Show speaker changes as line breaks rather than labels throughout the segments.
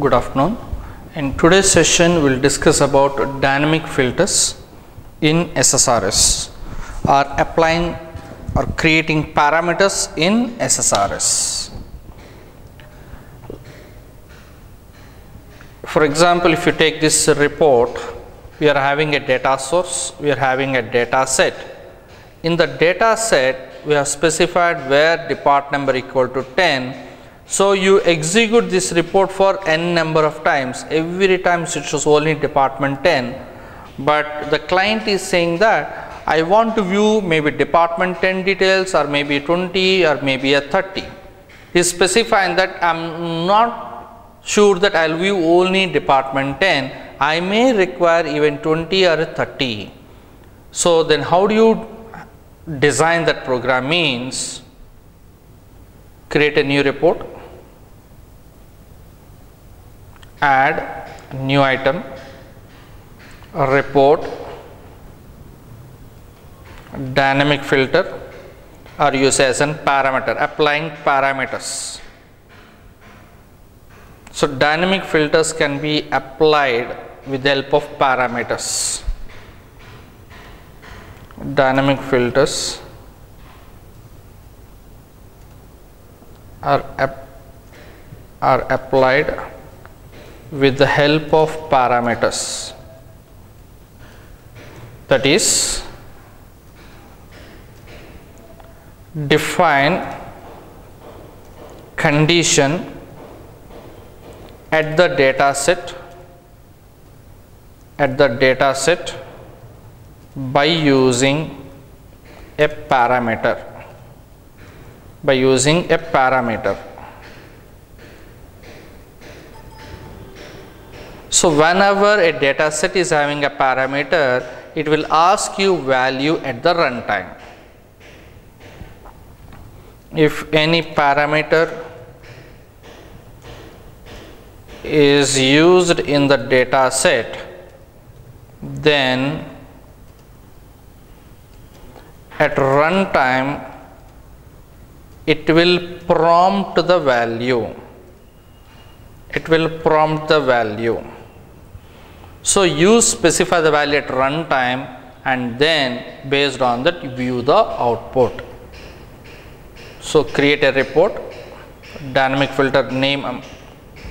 Good afternoon. In today's session, we'll discuss about dynamic filters in SSRS or applying or creating parameters in SSRS. For example, if you take this report, we are having a data source, we are having a data set. In the data set, we have specified where depart number equal to 10 so, you execute this report for n number of times, every time it shows only department 10, but the client is saying that I want to view maybe department 10 details or maybe 20 or maybe a 30. He is specifying that I am not sure that I will view only department 10, I may require even 20 or 30. So, then how do you design that program means? Create a new report add new item report dynamic filter or use as an parameter applying parameters. So dynamic filters can be applied with the help of parameters. Dynamic filters are, are applied with the help of parameters. That is define condition at the data set at the data set by using a parameter by using a parameter So, whenever a data set is having a parameter, it will ask you value at the runtime. If any parameter is used in the data set, then at runtime it will prompt the value. It will prompt the value. So, you specify the value at runtime and then based on that view the output. So, create a report dynamic filter name um,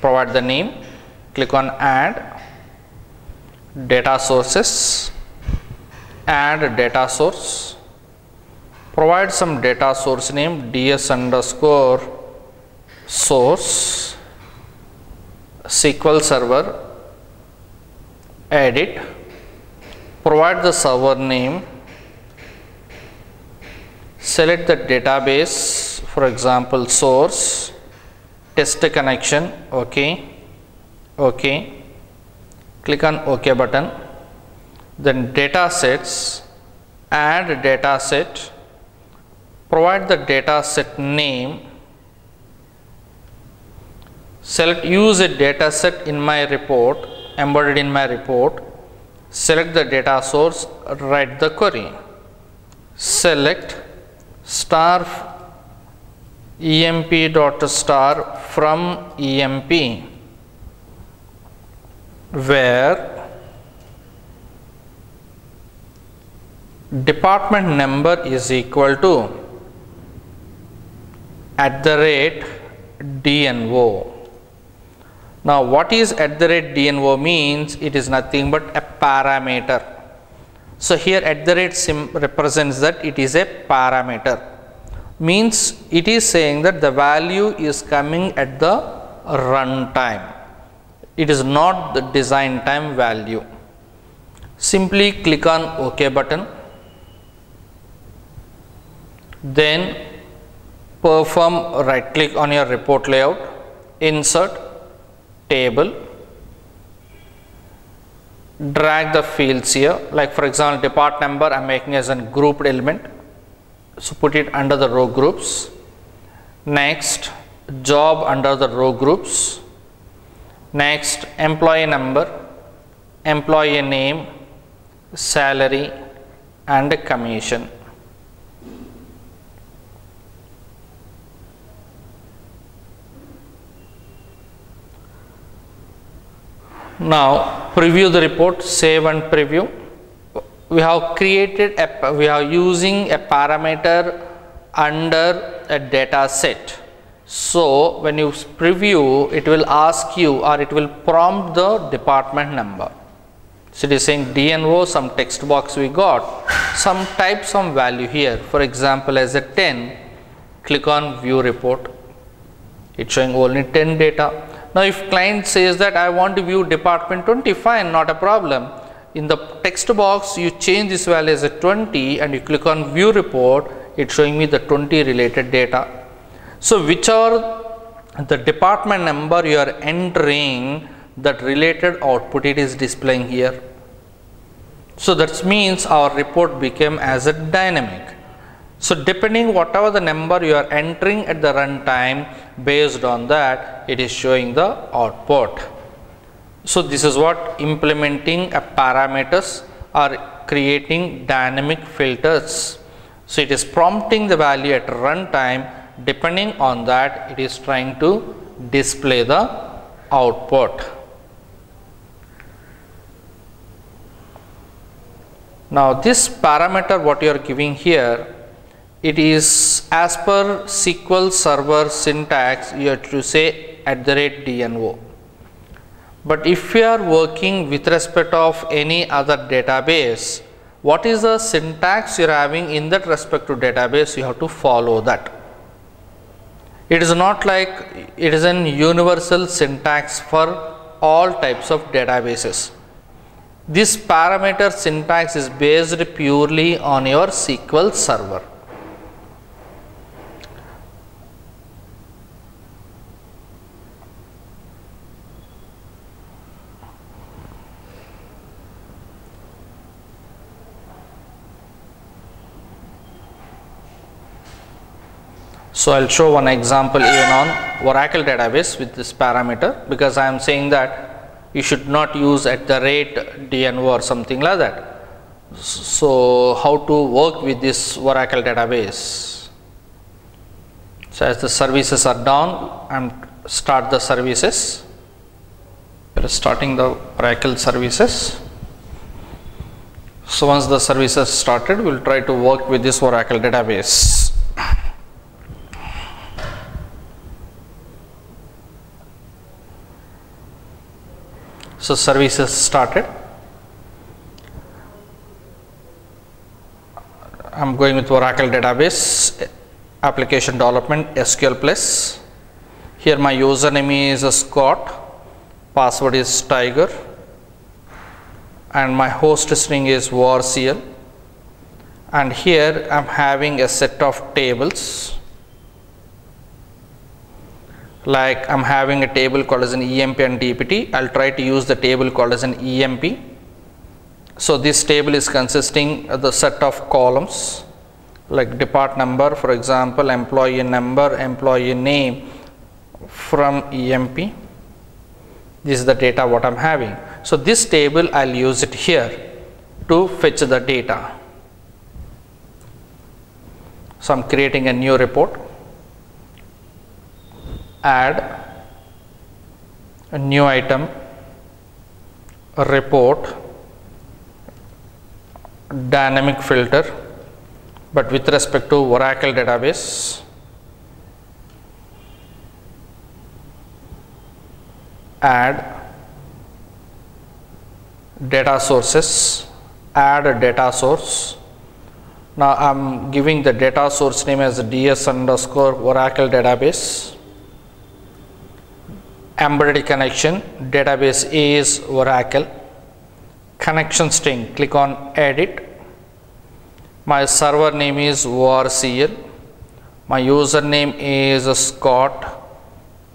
provide the name click on add data sources add data source provide some data source name ds underscore source SQL server edit, provide the server name, select the database for example source, test connection, ok, ok, click on ok button, then data sets, add data set, provide the data set name, select use a data set in my report embedded in my report, select the data source, write the query. Select star emp dot star from emp where department number is equal to at the rate DNO now, what is at the rate DNO means it is nothing but a parameter. So, here at the rate sim represents that it is a parameter means it is saying that the value is coming at the run time. It is not the design time value. Simply click on OK button, then perform right click on your report layout, insert table drag the fields here. Like for example depart number I am making as a grouped element. So put it under the row groups. Next job under the row groups. Next employee number employee name salary and commission Now preview the report, save and preview. We have created a, we are using a parameter under a data set. So when you preview, it will ask you or it will prompt the department number. So it is saying DNO, some text box we got, some type some value here. For example, as a 10, click on view report. It's showing only 10 data. Now if client says that I want to view department 20, fine, not a problem. In the text box, you change this value as a 20 and you click on view report, it's showing me the 20 related data. So which are the department number you are entering that related output it is displaying here. So that means our report became as a dynamic. So depending whatever the number you are entering at the runtime based on that it is showing the output. So this is what implementing a parameters or creating dynamic filters. So it is prompting the value at runtime depending on that it is trying to display the output. Now this parameter what you are giving here it is as per SQL server syntax you have to say at the rate DNO. But if you are working with respect of any other database, what is the syntax you are having in that respect to database, you have to follow that. It is not like it is an universal syntax for all types of databases. This parameter syntax is based purely on your SQL server. So, I will show one example even on Oracle database with this parameter because I am saying that you should not use at the rate DNO or something like that. So, how to work with this Oracle database? So, as the services are down and start the services, we are starting the Oracle services. So, once the services started, we will try to work with this Oracle database. So, services started. I am going with Oracle database application development SQL plus. Here my username is Scott, password is Tiger and my host string is orcl and here I am having a set of tables like I am having a table called as an EMP and DPT, I will try to use the table called as an EMP. So, this table is consisting of the set of columns like depart number for example, employee number, employee name from EMP. This is the data what I am having. So, this table I will use it here to fetch the data. So, I am creating a new report add a new item a report dynamic filter but with respect to Oracle database. Add data sources add a data source. Now I am giving the data source name as ds underscore oracle database embedded connection database is Oracle. Connection string click on edit. My server name is ORCL my username is Scott.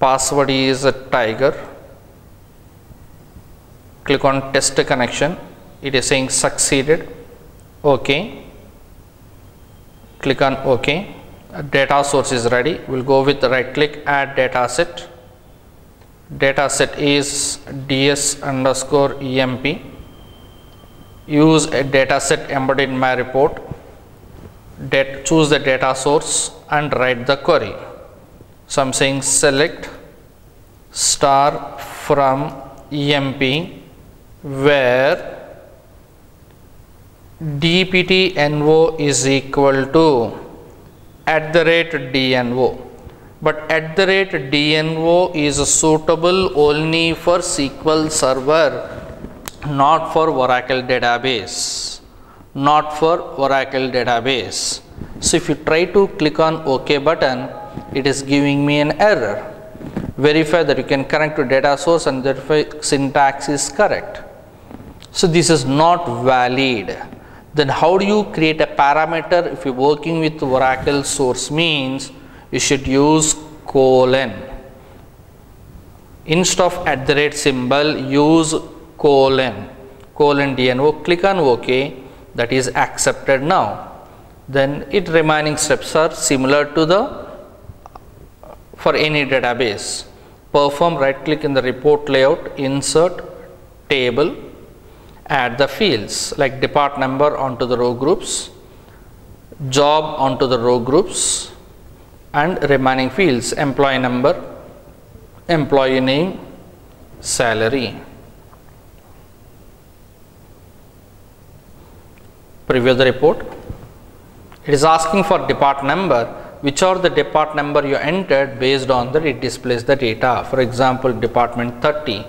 Password is tiger. Click on test connection. It is saying succeeded. Okay click on ok. Data source is ready. We'll go with right click add data set data set is ds underscore emp. Use a data set embedded in my report. Choose the data source and write the query. So i'm saying select star from emp where dptno is equal to at the rate dno but at the rate dno is suitable only for SQL server not for Oracle database not for Oracle database. So if you try to click on OK button it is giving me an error. Verify that you can connect to data source and verify syntax is correct. So this is not valid. Then how do you create a parameter if you're working with Oracle source means you should use colon. Instead of at the rate symbol use colon. Colon dno click on ok. That is accepted now. Then it remaining steps are similar to the for any database. Perform right click in the report layout insert table add the fields like depart number onto the row groups job onto the row groups and remaining fields employee number, employee name, salary. Preview the report. It is asking for depart number which are the depart number you entered based on that it displays the data. For example, department 30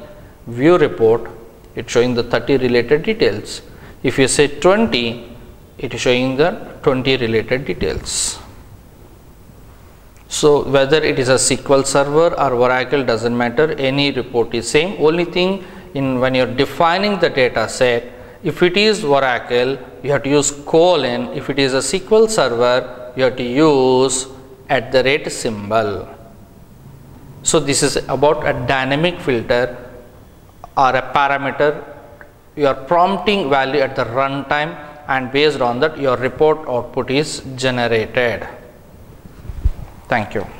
view report it's showing the 30 related details. If you say 20 it is showing the 20 related details. So, whether it is a SQL server or Oracle does not matter any report is same only thing in when you are defining the data set if it is Oracle you have to use colon if it is a SQL server you have to use at the rate symbol. So, this is about a dynamic filter or a parameter you are prompting value at the runtime and based on that your report output is generated. Thank you.